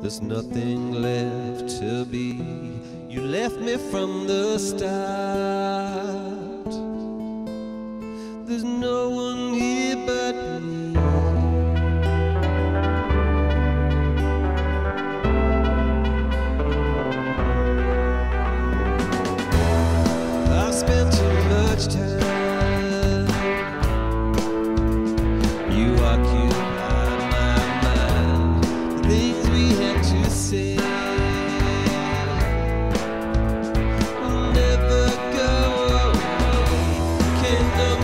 There's nothing left to be. You left me from the start. There's no one here but me. I've spent too much time. You are cute. we had to say. We'll never go away. Kingdom